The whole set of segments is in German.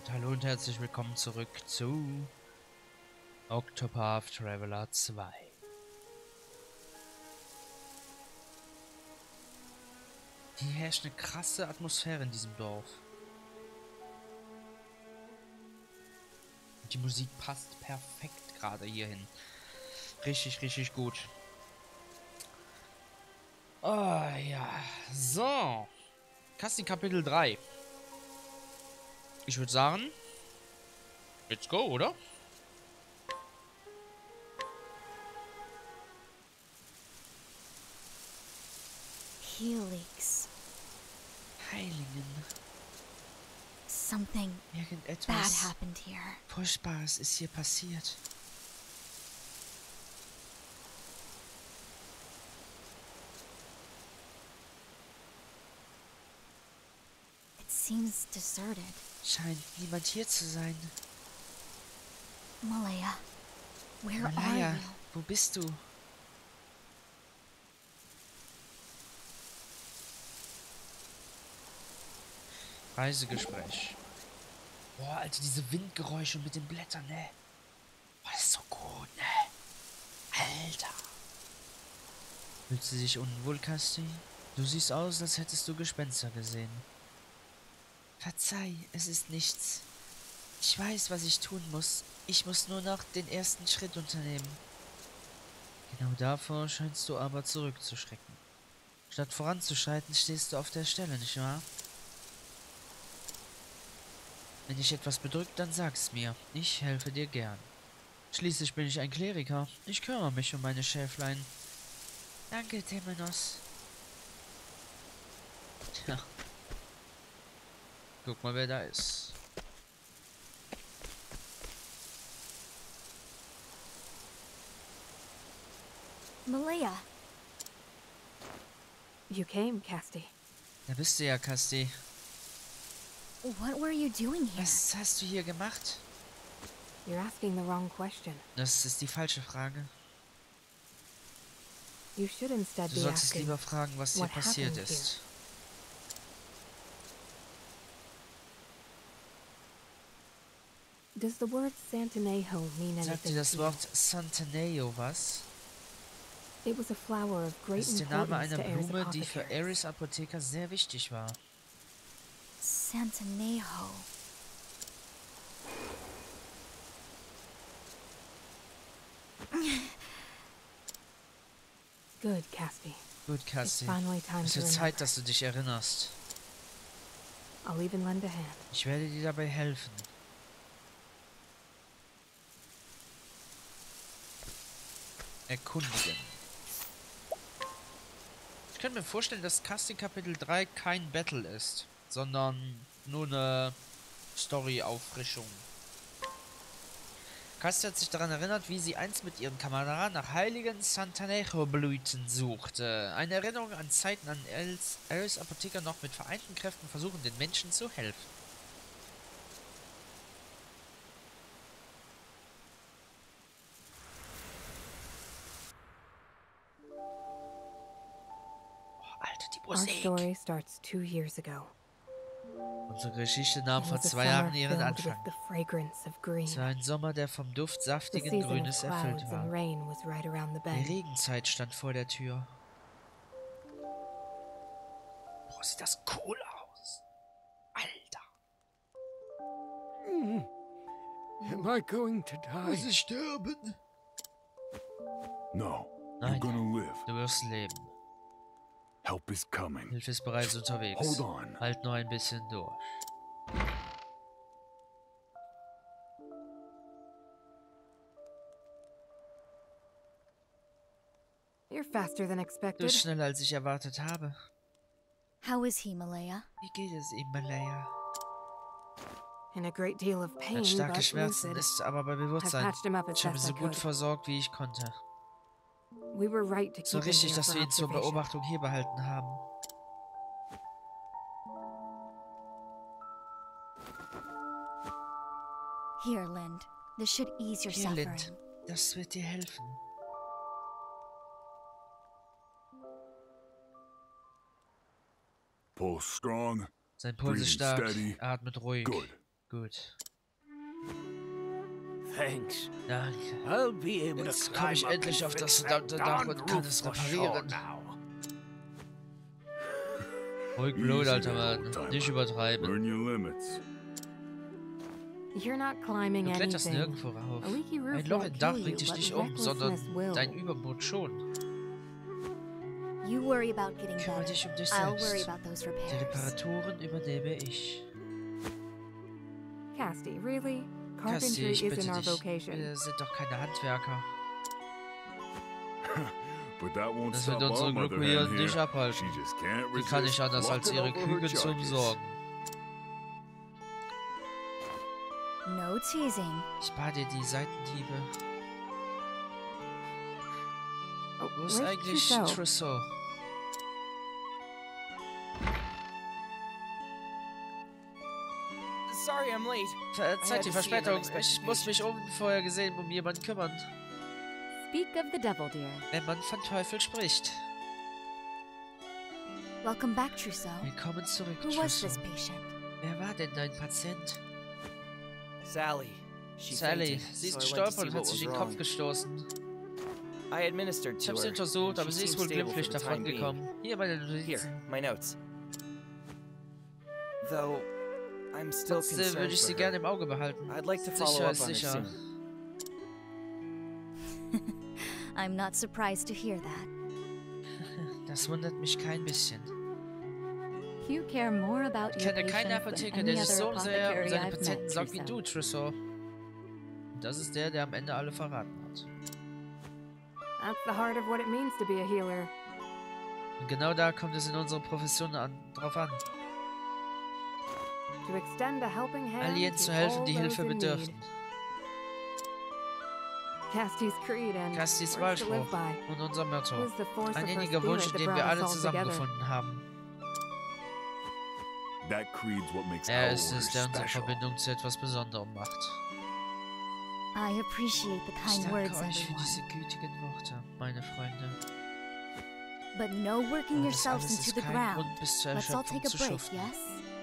Damit hallo und herzlich willkommen zurück zu Octopath Traveler 2. Hier herrscht eine krasse Atmosphäre in diesem Dorf. Die Musik passt perfekt gerade hierhin. Richtig, richtig gut. Oh ja. So. Casting Kapitel 3. Ich würde sagen, let's go, oder? Helix. Heiligen. Something bad Irgendetwas happened here. Furchtbares ist hier passiert. It seems deserted. Scheint niemand hier zu sein. Malaya, where are Malaya, you? wo bist du? Reisegespräch. Boah, Alter, diese Windgeräusche mit den Blättern, ne? Boah, das ist so gut, ne? Alter. Fühlst du dich unwohl, Casti? Du siehst aus, als hättest du Gespenster gesehen. Verzeih, es ist nichts. Ich weiß, was ich tun muss. Ich muss nur noch den ersten Schritt unternehmen. Genau davor scheinst du aber zurückzuschrecken. Statt voranzuschreiten, stehst du auf der Stelle, nicht wahr? Wenn dich etwas bedrückt, dann sag's mir. Ich helfe dir gern. Schließlich bin ich ein Kleriker. Ich kümmere mich um meine Schäflein. Danke, Temenos. Tja. Guck mal, wer da ist. Malaya, You came, Casti. Da bist du ja, Casti. what were you doing here? Was hast du hier gemacht? You're asking the wrong question. Das ist die falsche Frage. You should instead Du solltest lieber fragen, was hier passiert ist. Does the word Santanejo mean Sagt dir anything das? Wort Santaneo was? It was a flower of great Das ist der Name einer Blume, die für. Ares Apotheker sehr wichtig war. Santanejo. Good, Casti. Gut, It's Cassie. finally time Es to wird remember. Zeit, dass du dich erinnerst. I'll even lend a hand. Ich werde dir dabei helfen. Erkundigen. Ich könnte mir vorstellen, dass Casting Kapitel 3 kein Battle ist, sondern nur eine Story-Auffrischung. Casti hat sich daran erinnert, wie sie einst mit ihren Kameraden nach heiligen Santanejo-Blüten suchte. Eine Erinnerung an Zeiten, an Els Apotheker noch mit vereinten Kräften versuchen, den Menschen zu helfen. Starts two years ago. Unsere Geschichte nahm vor zwei summer Jahren ihren filled with Anfang. the fragrance of green. Es war ein Sommer, der vom Duft The saftigen season of Grünes erfüllt clouds war. and rain was right around the Die. Regenzeit stand vor der Tür. Boah, sieht das cool aus. Alter. Am I going to Muss die? ich sterben? No. Nein. Du wirst leben. Help is coming. Hilfe ist bereits unterwegs. Hold on. Halt noch ein bisschen durch. You're faster than Du expected. bist schneller als ich erwartet habe. How is he, Malaya? Wie geht es ihm, Malaya? In a great deal of Er pain, hat starke but Schmerzen, ist aber bei Bewusstsein. patched him up as Ich habe so gut versorgt, wie ich konnte. So richtig, dass wir ihn zur. Beobachtung hier behalten haben. Here, Lind. This should ease your Hier, suffering. Lind. Das wird dir helfen. Strong. Sein Puls ist stark, atmet ruhig. Good. Gut. Thanks. Danke. I'll be able Jetzt to komm climb ich endlich auf das verdammte Dach und kann roof es reparieren. Ruhig Blut, Easy alter Mann. Nicht übertreiben. You're not climbing Du kletterst anything. nirgendwo rauf. Ein Loch im Dach bringt dich nicht um, sondern dein Überboot schon. Kümmere dich um dich selbst. Die repairs. Reparaturen übernehme ich. Casti, really? Cassie, Carpentry ich bitte dich. Wir sind doch keine Handwerker. But that won't Das stop wird unsere Glocke hier nicht here. abhalten. She just can't Die kann resist nicht anders als ihre Küken zu charges. umsorgen. No teasing. Spar dir die Seitenhiebe. Oh, Wo ist eigentlich Trousseau? Sorry I'm late. Verzeiht die Verspätung. Ich muss mich unvorhergesehen um jemanden kümmern. Speak of the devil, dear. Wenn man von Teufel spricht. Welcome back, Trousseau. Willkommen zurück, Who was Trousseau. this patient? Wer war denn dein Patient? Sally. She Sally. Sie ist gestolpert und hat sich den Kopf gestoßen. I administered Ich habe sie untersucht, aber she sie ist wohl glimpflich davongekommen. Hier meine Here, Notizen. my notes. Though Trotzdem concerned würde ich for sie gerne im Auge behalten. I'd like to follow Sicher ist sicher. I'm not surprised to hear that. Das wundert mich kein bisschen. You care more about Ich kenne keinen Apotheker, der sich so sehr um seine Patienten sorgt wie du. Und das ist der, der am Ende alle verraten hat. That's the heart of what it means to be a healer. Und genau da kommt es in unserer Profession an, drauf an. All jenen zu helfen, die those Hilfe need. Casti's creed and Castis words to live Wahlspruch by und unser Motto. is the force Ein inniger Wunsch, dem wir alle us all together. zusammengefunden haben. Er our ist es, der unsere special. Verbindung zu etwas Besonderem macht. I appreciate the Ich kind danke words, euch für everyone. diese gütigen Worte, meine Freunde. But no working Aber das yourselves alles into ist the kein ground. Grund, bis zur Let's all Erschöpfung take a break, yes?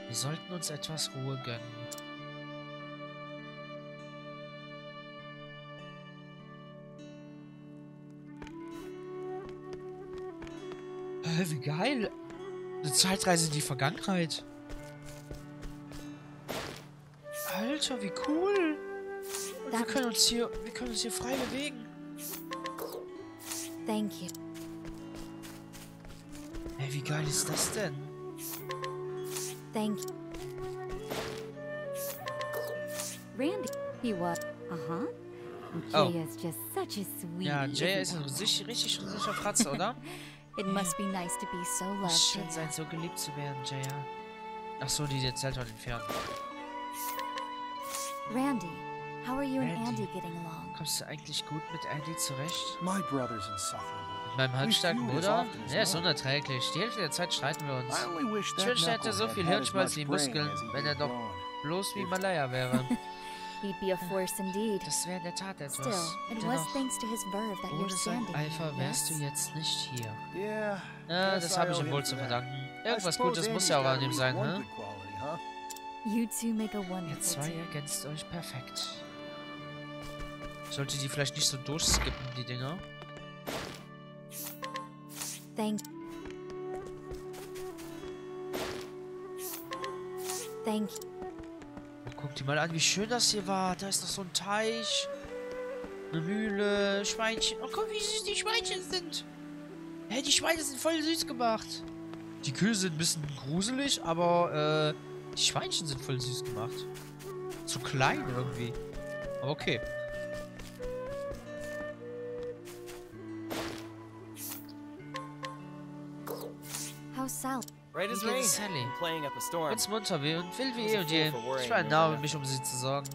Wir sollten uns etwas Ruhe gönnen. Hä, wie geil! Eine Zeitreise in die Vergangenheit. Alter, wie cool! Und wir können uns hier, wir können uns hier frei bewegen. Thank you. Ey, wie geil ist das denn? Thank you. Randy, he was. Uh huh. Oh. Jay is just such a sweetie. Ja, Jay ist ein richtig, richtig, richtig Fratze, oder? It must be nice to be so Muss loved. schön Jaya. sein, so geliebt zu werden, Jaya. Ach so, die jetzt halt entfernen. Randy, how are you and Randy. Andy getting along? Kommst du eigentlich gut mit Andy zurecht? My brother's insufferable. Meinem halbstarken Bruder? Er ist not. unerträglich. Die Hälfte der Zeit streiten wir uns. Ich wünschte, er hätte so viel Hirnschmalz wie Muskeln, wenn er doch bloß wie Malaya wäre. Das wäre in der Tat etwas. Dennoch, ohne sein Eifer wärst du jetzt nicht hier. Ja, das habe ich ihm wohl zu verdanken. Irgendwas Gutes muss ja auch an ihm sein, ne? Ihr zwei ergänzt euch perfekt. Sollte die vielleicht nicht so durchskippen, die Dinger? Thank Thank guck dir mal an, wie schön das hier war. Da ist noch so ein Teich. Eine Mühle, Schweinchen. Oh, guck, wie süß die Schweinchen sind. Hey, die Schweine sind voll süß gemacht. Die Kühe sind ein bisschen gruselig, aber äh, die Schweinchen sind voll süß gemacht. Zu klein irgendwie. Okay. Sally? Ganz munter wie und wild wie eh und je. Ich war ein Narr, mich um sie zu sorgen.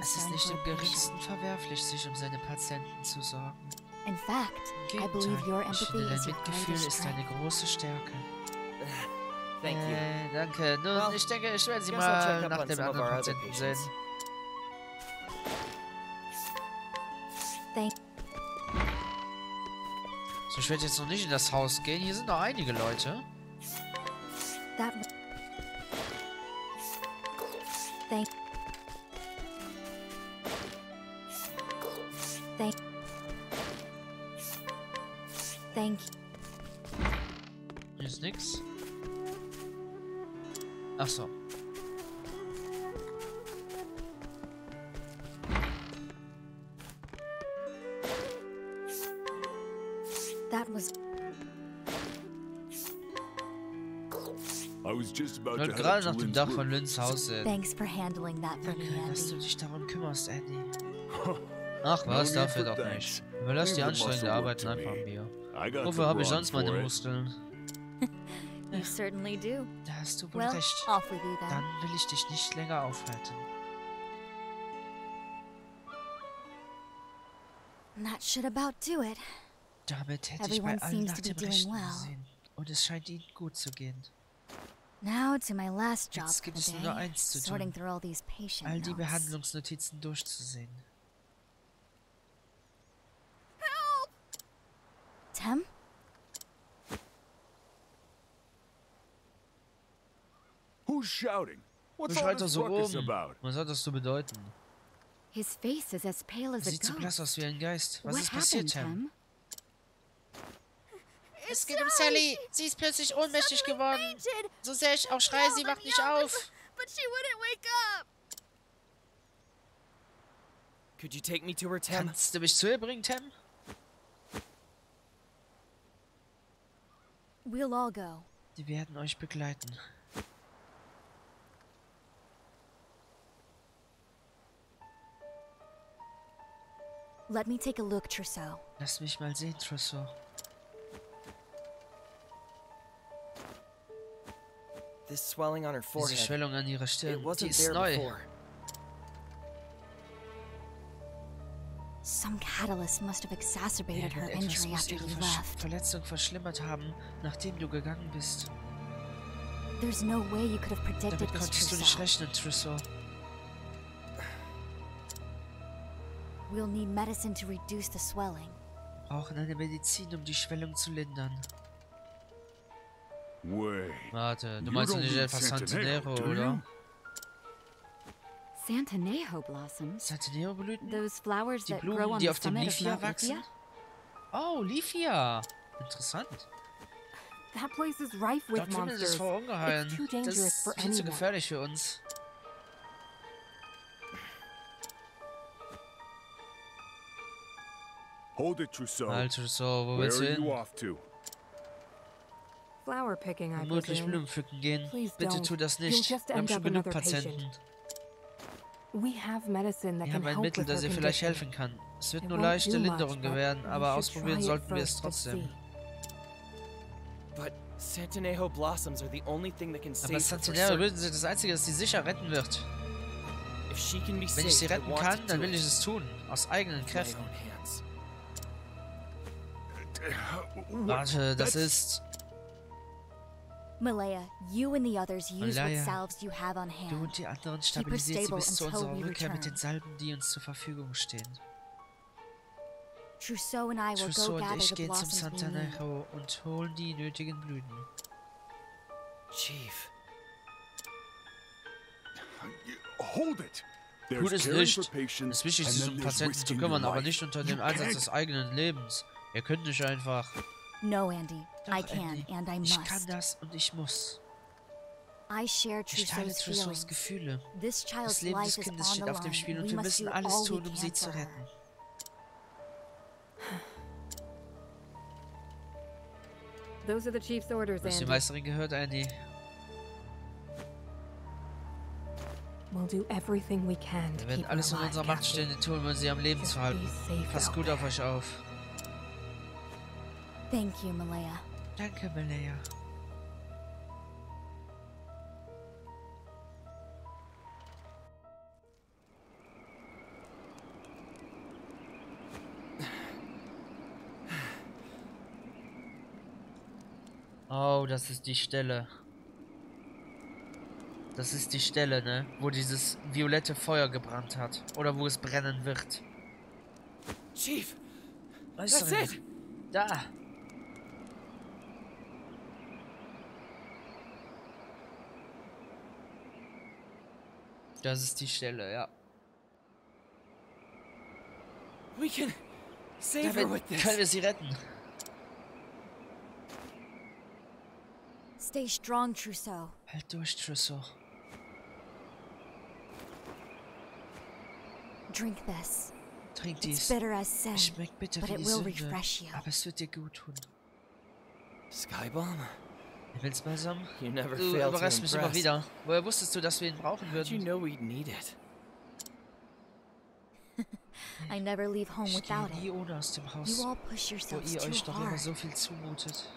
Es ist nicht im geringsten verwerflich, sich um seine Patienten zu sorgen. In fact, I believe your ich empathy is your Mitgefühl greatest ist deine strength. große Stärke. Thank you. Äh, danke. Nun, Well, ich denke, ich werde sie mal nach dem anderen Patienten sehen. Thank So, ich werde jetzt noch nicht in das Haus gehen. Hier sind noch einige Leute. That. Thank. Thank. Thank. Hier ist nix. Head gerade nach dem Dach von Lynns Haus sehen. thanks for handling that for me, Danke, dass du dich darum kümmerst, Andy. Ach was, dafür doch nicht. Überlass die anstrengende Arbeit einfach me. mir. Wofür habe ich sonst meine. Muskeln? You certainly do. Da hast du wohl Well, recht. Dann will ich dich nicht länger aufhalten. That should about do it. Damit hätte ich bei Everyone allen nach dem Rechten well. gesehen. Und es scheint ihnen gut zu gehen. Now to my last job Jetzt gibt the es nur day. eins zu Sorting tun. through all these patient All die notes. Behandlungsnotizen durchzusehen. Tem? Who's shouting? What's Du all doch this so ruckus about? Was soll das zu bedeuten? His face is as pale as a Sieht so blass ghost. aus wie ein Geist. Was What ist passiert, happened? Tem? Es geht um Sally. Sie ist plötzlich ohnmächtig geworden. So sehr ich auch schreie, sie wacht nicht auf. Could you take me to her, Tem? Kannst du mich zu ihr bringen, Tam? We'll all go. Die werden euch begleiten. Let me take a look, Trousseau. Lass mich mal sehen, Trousseau. This swelling on her Diese forehead. Schwellung an ihrer It Stirn, die wasn't ist there neu. before. Some catalyst must have exacerbated her injury after ihre you left. Verletzung verschlimmert haben, nachdem du gegangen bist. There's no way you could have predicted Damit konntest du nicht rechnen, Trousseau. We'll need medicine to reduce the swelling. Wir brauchen eine Medizin, um die Schwellung zu lindern. Warte, du You meinst nicht mean etwa Centineo, Santanero, oder? you? Santanejo blossoms. Santanero-Blüten? Those flowers Die that grow Blumen, on die the auf dem summit of Lifia Mount wachsen? Oh, Lifia! Interessant. That place is rife with Dort monsters. Ungeheuern. It's too Das dangerous ist for viel zu gefährlich für uns. Hold it, Trousseau. Alter, so, wo Where willst du are you hin? Flower picking, I Vermutlich. Blumen pflücken gehen. Bitte tu das nicht. Wir haben schon genug Patienten. patient. We have medicine that Wir can haben ein help Mittel, with her das ihr vielleicht condition. helfen kann. Es wird nur leichte Linderung but gewähren, aber ausprobieren sollten wir es trotzdem. see. But Santanejo blossoms are the only thing that can save Aber Santinero. Blüten sind das Einzige, das sie sicher retten wird. If she can be Wenn ich sie saved, I retten want kann, to dann do will it ich es tun. Aus eigenen with my Kräften. own hands. Warte, das ist... Malaya, you and the others use Malaya, what salves you have on Du hand. und die anderen stabilisiert sie stable bis zu until unserer we Rückkehr mit return. den Salben, die uns zur Verfügung stehen. Trousseau and I will Trousseau go und gather ich the gehen zum. Santanero und holen die nötigen Blüten. Chief, Hold it. Es caring nicht. Es ist wichtig, sich um Patienten zu kümmern, aber nicht unter dem Einsatz des eigenen Lebens. Ihr könnt nicht einfach... No, Andy. Doch, I can Andy, and I ich kann must. das und ich muss. I share Ich teile Trousseau's. Gefühle. This Das child's Leben life des is Kindes steht auf dem. Spiel und wir must müssen alles tun, um sie zu retten. Those are the chief's orders, hast die Andy. Meisterin gehört, Andy. We'll do everything we can to Wir werden keep her alles in unserer Macht. Stehende tun, um sie am Leben zu halten. be safe Passt gut auf euch auf. Thank you, Malaya. Danke, Malaya. Oh, das ist die Stelle. Das ist die Stelle, ne? Wo dieses violette Feuer gebrannt hat. Oder wo es brennen wird. Chief, that's du, it. Da. Das ist die Stelle, ja. We can save her with this. können wir sie retten. Stay strong, Trousseau. Halt durch, Trousseau. Drink this. Trink It's dies. bitter as sin, Schmeckt bitter but wie it will Sünde, refresh you. aber es wird dir gut tun. Skybomb? Himmelsbalsam? You never Du fail to überraschst mich immer impress. wieder. Woher wusstest du, dass wir ihn brauchen How'd you würden? know we'd need it? I never leave home Ich gehe without nie it. ohne aus dem You Haus, all push wo yourselves ihr euch too doch immer hard. so viel zumutet.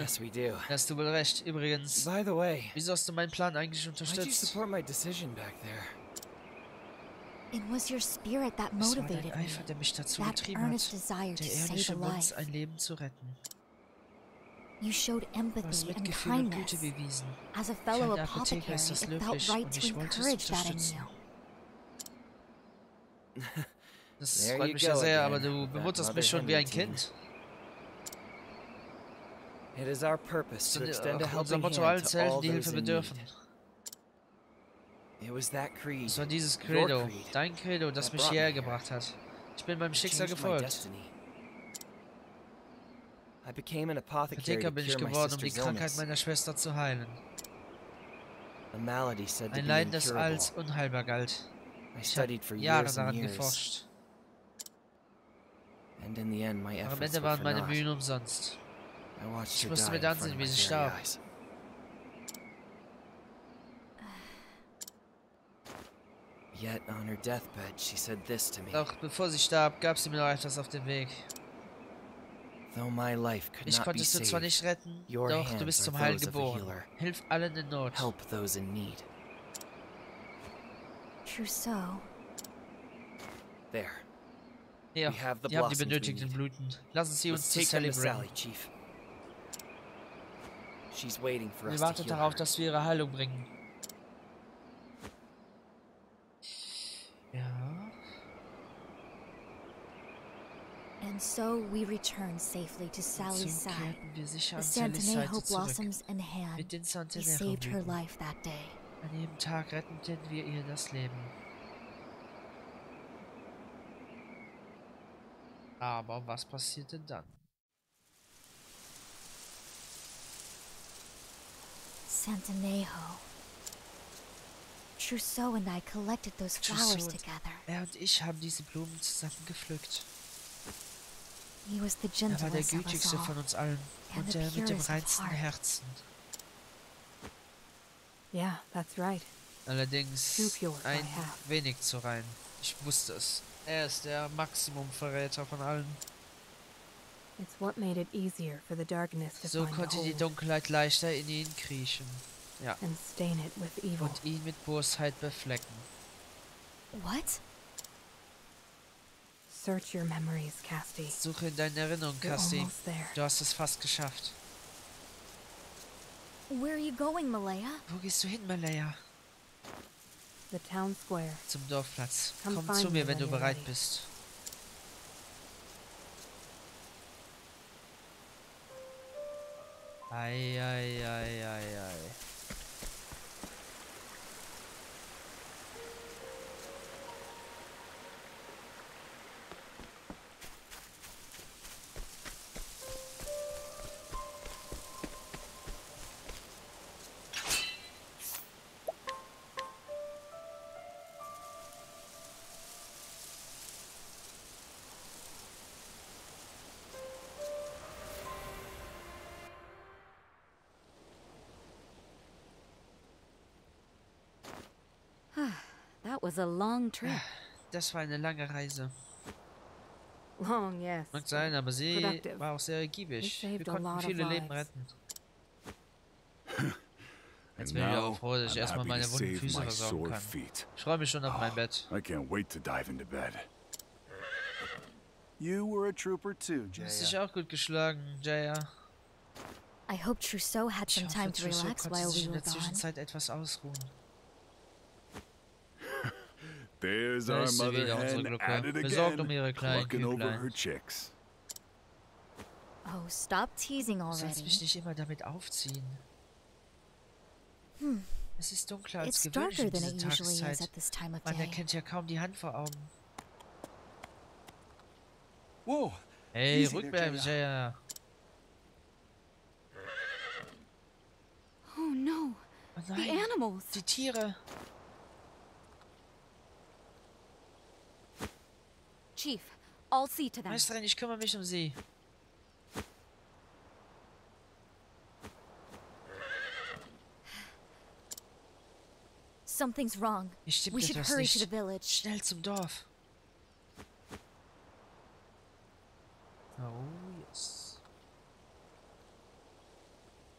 Yes, we do. Hast du wohl recht. Übrigens, By the way, wieso hast du meinen Plan eigentlich why'd you unterstützt? support my decision back there? It was your spirit that Es war dein motivated me. Eifer, der mich dazu That getrieben earnest hat, desire to der save a life. ein Leben zu retten. You showed Du hast empathy and kindness. Güte bewiesen. As a fellow apothecary, ist das it felt right to encourage that in you. Das freut you mich ja sehr, aber du bewunderst mich schon wie ein Kind. It is our purpose to Und, extend a äh, unser helping hand to all die Hilfe bedürfen. It was that creed, Es war dieses Credo, creed, dein Credo, das that mich brought hierher me here. gebracht hat. Ich bin meinem Schicksal gefolgt. destiny. I became an apothecary Apotheker bin ich geworden, um die Krankheit meiner Schwester zu heilen. Ein Leiden, das als unheilbar galt. Ich habe Jahre daran geforscht. Aber am Ende waren meine. Mühen umsonst. Ich musste mir dann sehen, wie sie starb. Yet on her deathbed, she said this to me. Doch bevor sie starb, gab sie mir noch etwas auf den Weg. Though my life could Ich not be konntest du zwar nicht retten, doch du bist zum a geboren. Hilf allen in Not. help those in need. Trousseau, There. The die haben die benötigten. Blüten. Lassen Sie uns zu Sally bringen. Sally, Chief. She's waiting for Sie wartet darauf, dass wir ihre Heilung bringen. Ja. and so we return safely to Und Sally's so side. The an Sallys Santanejo blossoms in hand. Mit den We saved her life that day. An jedem Tag retteten wir ihr das Leben. Aber was passierte dann? Santanejo. Trousseau and I collected those flowers together. Er und ich haben diese Blumen zusammen gepflückt. He was the Er war der gentlest of us gütigste von all. uns allen and und the der mit dem purest of reinsten. Herzen. Yeah, that's right. Allerdings Too pure for ein wenig zu rein. Ich wusste es. Er ist der Maximumverräter von allen. It's what made it easier for the darkness to So konnte die Dunkelheit leichter in ihn kriechen and stain it with evil. und ihn mit Bosheit beflecken. What? Search your memories, Casti. Suche in deinen Erinnerungen, You're Casti. almost there. Du hast es fast geschafft. Where are you going, Malaya? Wo gehst du hin, Malaya? The town square. Zum Dorfplatz. Komm, Komm find zu me mir, wenn du bereit bist. Ay, ay, ay, ay, ay. That was a long trip. Das war eine lange Reise. Long, yes. Mag sein, aber sie Productive. war auch sehr ergiebig. We Wir saved a konnten lot of viele Leben lives. retten. Jetzt bin ich now, auch froh, dass ich I'm erstmal happy meine to wunden save Füße my versorgen sore kann. feet. Ich freue mich schon auf mein Bett. I can't wait to dive into bed. You were a trooper too, Du hast Jaya. dich auch gut geschlagen, Jaya. I hope Trousseau had Ich some hoffe, time to Trousseau relax konnte while sich we in were der gone. Zwischenzeit etwas ausruhen. There's Da our ist sie mother wieder, unsere hen Glucke. at it Besorgt again, um ihre kleinen clucking over Küchlein. her chicks. Oh, stop teasing already. mich nicht immer damit aufziehen. Es ist dunkler als It's gewöhnlich darker um than diese it usually is Tageszeit. at this time of Man erkennt ja kaum die Hand vor Augen. Whoa! Hey, ja, Jaya. ja. Oh no. Oh The nein, animals. die Tiere. Chief, I'll see to them. Meisterin, ich kümmere mich um sie. Something's wrong. We should hurry to the village. Schnell zum Dorf. Oh, yes.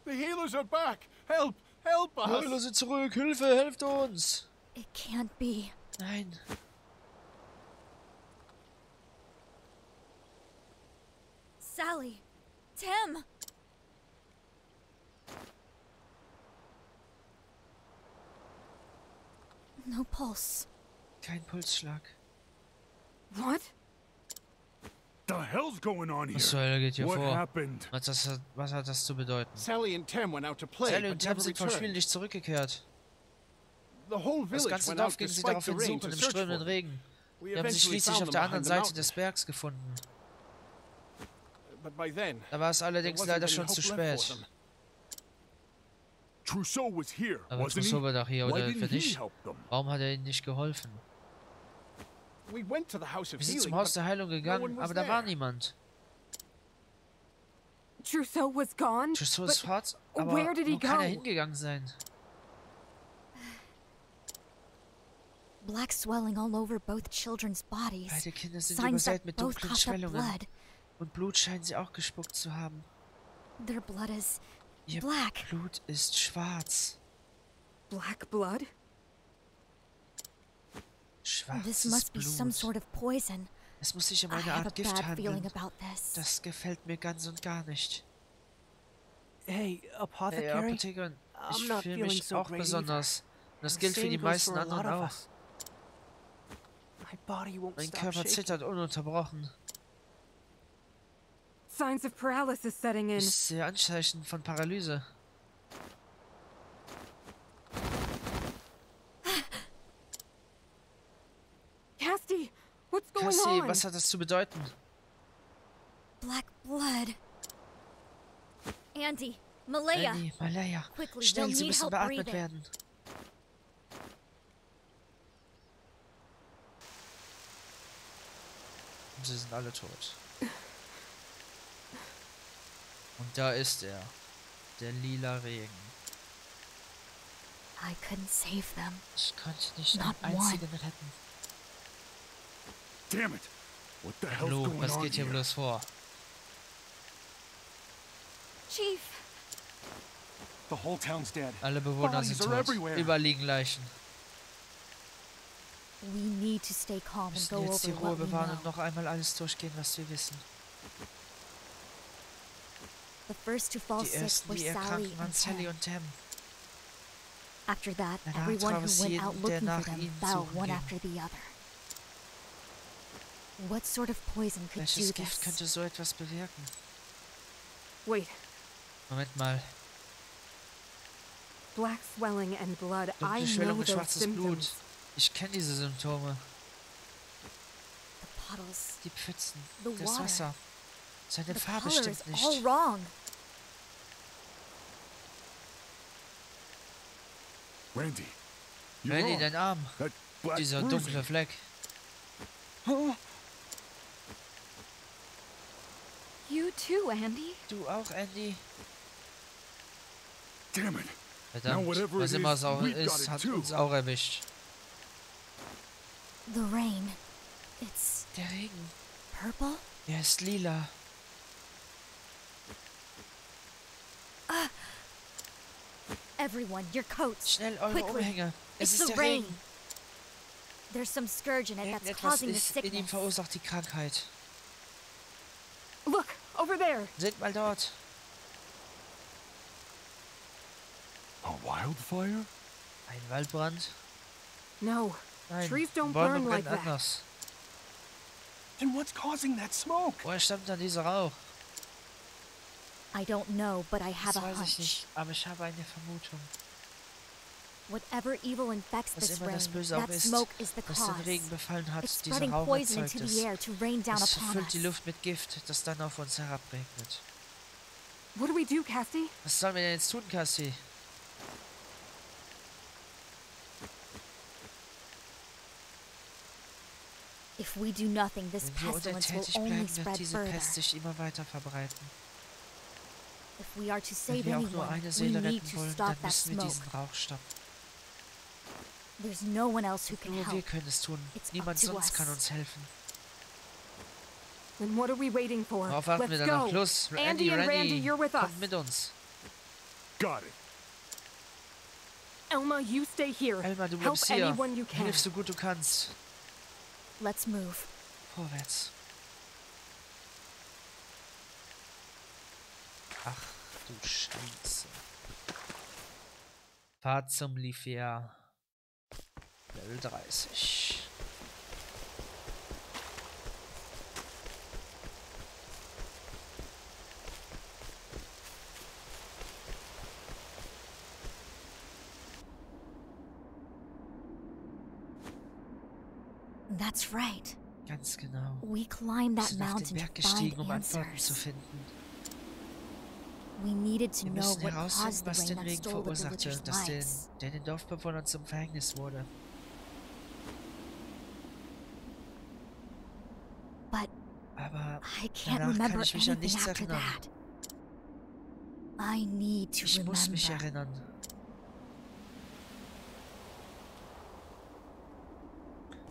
The healers are back! Help! Help us! Heiler sind zurück, Hilfe, helft uns. It can't be. Nein, Sally! Tim! No pulse. kein Pulsschlag. What? The hell's going on here? Was zur Hölle geht hier What vor? happened? Was, das, hat- was hat das zu bedeuten? Sally and Tim went out to play, Sally but und Tim never sind vom Spiel returned. nicht zurückgekehrt. The whole Das village ganze went Dorf ging sie despite darauf the in rain Suche to im strömenden. Regen. We Wir haben sie eventually schließlich found auf them der anderen the Seite mountain. des Bergs gefunden. But by then, Da war es allerdings leider schon zu spät. Trousseau was here, Aber? Trousseau war doch hier, Why oder didn't für he dich? Warum hat er ihnen nicht geholfen? Wir sind zum Haus but der Heilung gegangen, was aber da war niemand. Trousseau was gone? Trousseau But ist fort, aber where did he wo kann er go? hingegangen sein? Black swelling all over both children's bodies. Beide Kinder sind Signs übersät that mit both dunklen Schwellungen. blood. Und Blut scheinen sie auch gespuckt zu haben. Their blood is Ihr black. Blut ist schwarz. Black blood? Schwarzes This must be some Blut. sort of poison. Es muss sich um eine Art Gift handeln. Das gefällt mir ganz und gar nicht. Hey, Hey, apothecary. Apothekerin, I'm ich fühle mich so auch besonders. Und das gilt für die meisten anderen auch. Mein Körper zittert ununterbrochen. Signs of paralysis setting in. Ich sehe Anzeichen von Paralyse. Casti, what's going Cassie, on? was hat das zu bedeuten? Black blood. Andy, Malaya. Annie, Malaya, Quickly, schnell, they'll sie need müssen help beatmet breathing. werden. Und sie sind alle tot. Und da ist er. Der lila Regen. I couldn't save them. Ich konnte nicht Not einen einzigen retten. Damn it! What the hell's Hallo, going was on geht hier bloß vor? Chief, The whole town's dead. Alle Bewohner Bodies sind tot. everywhere. Überall liegen Leichen. we need to stay calm and müssen go jetzt die Ruhe bewahren und noch einmal alles durchgehen, was wir wissen. The first to fall Die sick ersten, were Sally erkranken, waren and Sally Tim. und Tim. After that, Danach everyone who went out looking for them fell one ging. after the other. What sort of poison could do Welches Gift this? könnte so etwas bewirken? Wait, Moment mal. black swelling and blood. I Dunkle know Schwellung und those schwarzes symptoms. Blut. Ich kenne diese Symptome. The puddles, Die Pfützen, the das water, Wasser. Seine the Farbe color is stimmt all nicht. wrong. Randy, Randy, dein Arm. Dieser dunkle Fleck. You too, Andy. Du auch, Andy? Damn it! Verdammt, whatever was it immer is, es auch we've got ist, it hat too. uns auch erwischt. The rain. It's Der Regen. purple? Er ist lila. Everyone, your coats. Schnell eure Quickly. Umhänge. Es It's ist the der rain. Regen. There's some scourge in it that's Irgendetwas causing the ist in ihm sickness. verursacht die Krankheit. Look, over there. Seht mal dort. A wildfire? Ein Waldbrand? No, Nein, Trees don't Bäume burn like brennen that. anders. Then what's causing that smoke? Woher stammt dann dieser Rauch? I don't know, but I have Das a weiß ich hunch. nicht, aber ich habe eine Vermutung. Whatever evil infects Was this immer rain, das Böse auch that ist, smoke is the was den cause. Regen befallen hat, It's spreading poison into the air to rain down Es upon füllt die us. Luft mit Gift, das dann auf uns herabregnet. What do we do, Cassie? Was sollen wir denn jetzt tun, Cassie? If we do nothing, this Wenn wir pestilence will untätig only bleiben, wird spread diese further. Pest sich immer weiter verbreiten. If we are to Wenn save wir auch nur anyone, eine we Seele need retten to wollen, stop dann that müssen wir smoke. diesen Rauch stoppen. There's no one else who can Nur wir help. können es tun. It's up Niemand to sonst kann us. uns helfen. Then what are we waiting for? Worauf warten wir Let's dann noch? go. Los, Randy, Andy and Randy, Randy, you're with us. kommt mit uns. Got it. Elma, you stay here. Elmar, du Help bleibst hier. anyone you can. Hilf so gut du kannst. Let's move. Vorwärts. Ach du Scheiße. Fahrt zum Livia. Level 30. That's right. Ganz genau. We climbed Wir that mountain to find gestiegen, um zu answers. finden. Wir müssen herausfinden, was den Regen verursachte, villagers' das den, der den Dorfbewohnern zum Verhängnis wurde. But Aber I can't danach remember kann ich mich an anything nichts after erinnern. that. I need to Ich muss mich erinnern.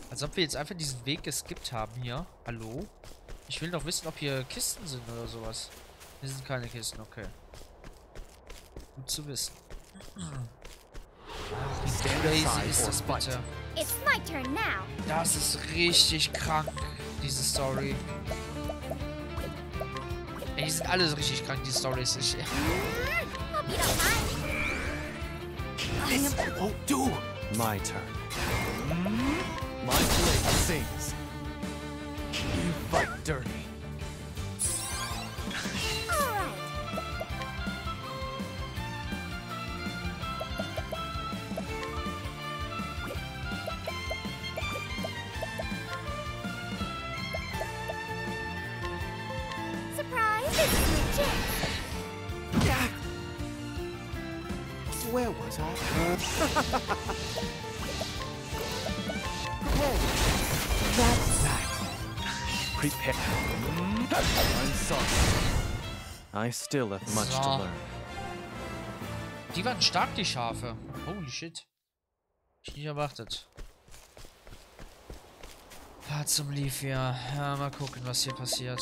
Als ob wir jetzt einfach diesen Weg geskippt haben hier. Hallo? Ich will noch wissen, ob hier Kisten sind oder sowas. Hier sind keine Kisten, okay. Gut zu wissen. Ach, wie crazy ist das bitte? It's my turn now. Das ist richtig krank, diese Story. Ey, die sind alle so richtig krank, die Stories. Ich, mind. Won't do. My turn. My blade sings. You fight dirty. Where was I? Prepare. I'm sorry. I still have much to So. learn. Die waren stark, die Schafe. Holy shit. Ich nicht erwartet. Fahrt zum Livia. Ja, mal gucken, was hier passiert.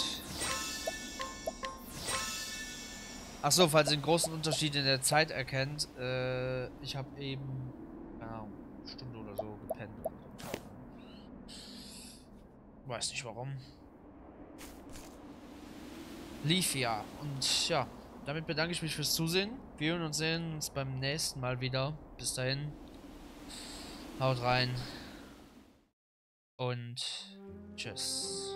Achso, falls ihr einen großen Unterschied in der Zeit erkennt, äh, ich habe eben, keine Ahnung, eine Stunde oder so gepennt. Weiß nicht warum. Livia. Und ja, damit bedanke ich mich fürs Zusehen. Wir hören und sehen uns beim nächsten Mal wieder. Bis dahin. Haut rein. Und tschüss.